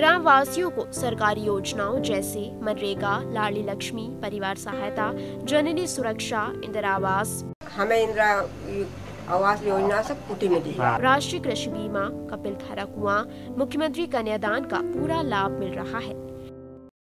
ग्राम वासियों को सरकारी योजनाओं जैसे मनरेगा लाड़ी लक्ष्मी परिवार सहायता जननी सुरक्षा इंदिरा आवास। हमें इंदिरा आवास योजना सब कुटी मिली राष्ट्रीय कृषि बीमा कपिल धारा कुआ मुख्यमंत्री कन्यादान का पूरा लाभ मिल रहा है।